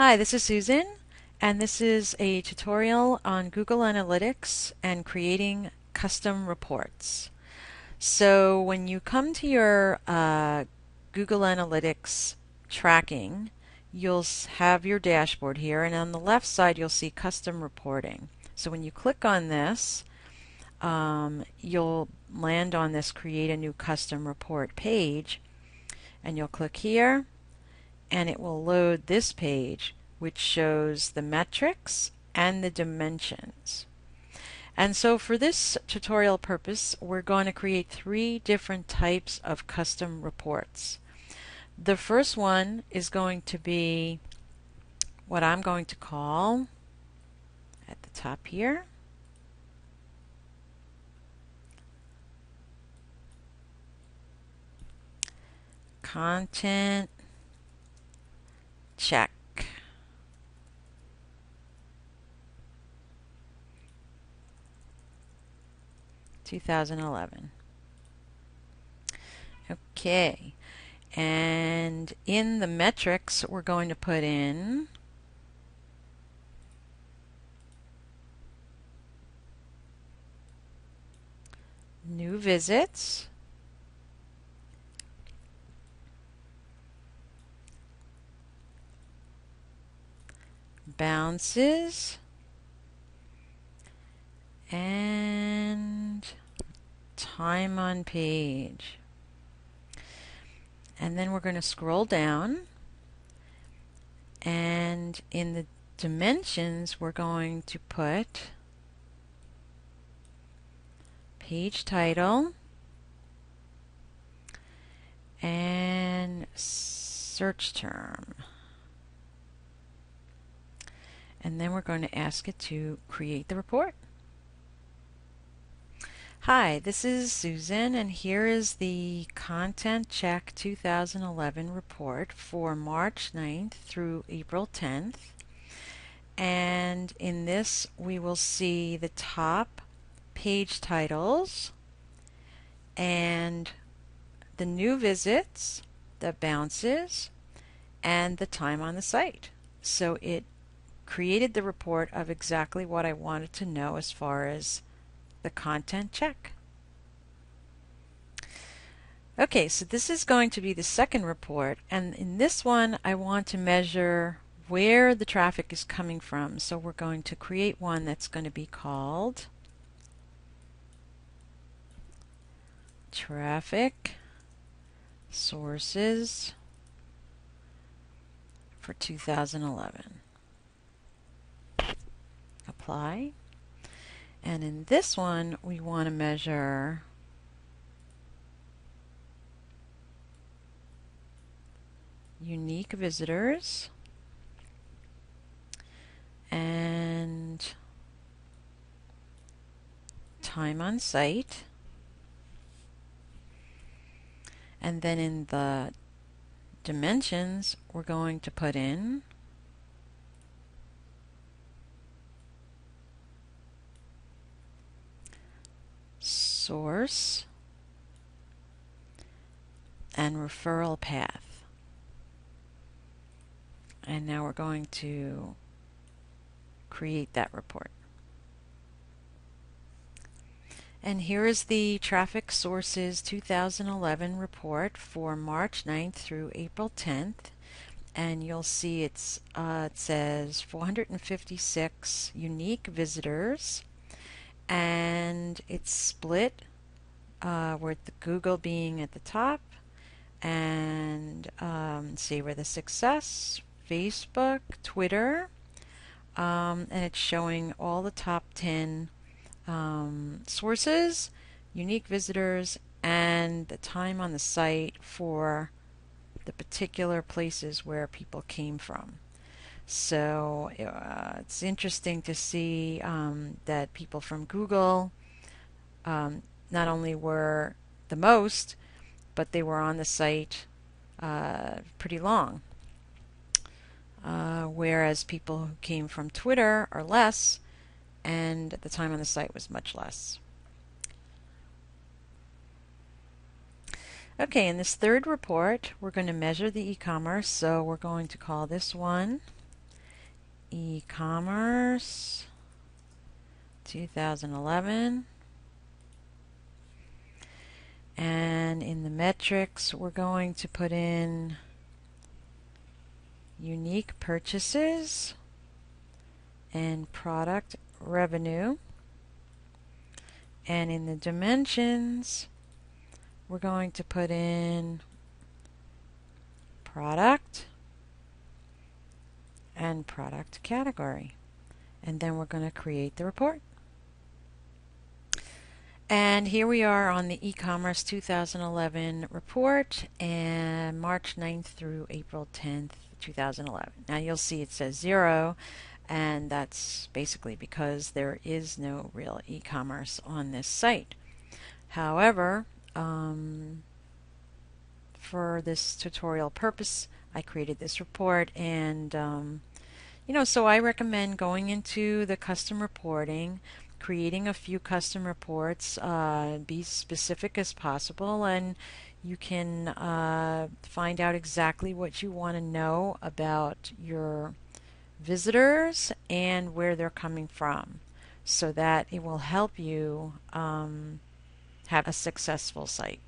Hi, this is Susan, and this is a tutorial on Google Analytics and creating custom reports. So when you come to your uh, Google Analytics tracking, you'll have your dashboard here, and on the left side you'll see custom reporting. So when you click on this, um, you'll land on this create a new custom report page, and you'll click here and it will load this page which shows the metrics and the dimensions. And so for this tutorial purpose, we're going to create three different types of custom reports. The first one is going to be what I'm going to call at the top here content check. 2011. Okay, and in the metrics, we're going to put in new visits. bounces and time on page. And then we're going to scroll down and in the dimensions we're going to put page title and search term and then we're going to ask it to create the report. Hi, this is Susan and here is the Content Check 2011 report for March 9th through April 10th. And in this we will see the top page titles and the new visits, the bounces, and the time on the site. So it created the report of exactly what I wanted to know as far as the content check. Okay, so this is going to be the second report, and in this one I want to measure where the traffic is coming from. So we're going to create one that's going to be called Traffic Sources for 2011 apply. And in this one, we want to measure unique visitors and time on site. And then in the dimensions, we're going to put in source and referral path. And now we're going to create that report. And here is the Traffic Sources 2011 report for March 9th through April 10th. And you'll see it's uh, it says 456 unique visitors and it's split uh, with the Google being at the top and um, see where the success Facebook Twitter um, and it's showing all the top 10 um, sources unique visitors and the time on the site for the particular places where people came from. So uh, it's interesting to see um, that people from Google um, not only were the most, but they were on the site uh, pretty long. Uh, whereas people who came from Twitter are less, and the time on the site was much less. Okay, in this third report, we're going to measure the e-commerce, so we're going to call this one e-commerce 2011 and in the metrics we're going to put in unique purchases and product revenue. And in the dimensions we're going to put in product and product category. And then we're going to create the report. And here we are on the e-commerce 2011 report and March 9th through April 10th, 2011. Now you'll see it says zero and that's basically because there is no real e-commerce on this site. However, um, for this tutorial purpose, I created this report and um, you know, so I recommend going into the custom reporting, creating a few custom reports, uh, be specific as possible, and you can uh, find out exactly what you want to know about your visitors and where they're coming from so that it will help you um, have a successful site.